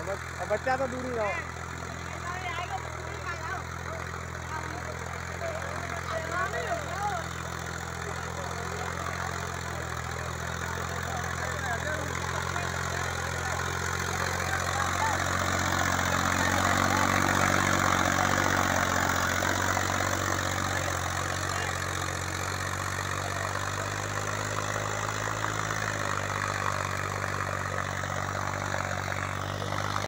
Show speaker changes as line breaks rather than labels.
अब अब बच्चा तो दूर ही रहो।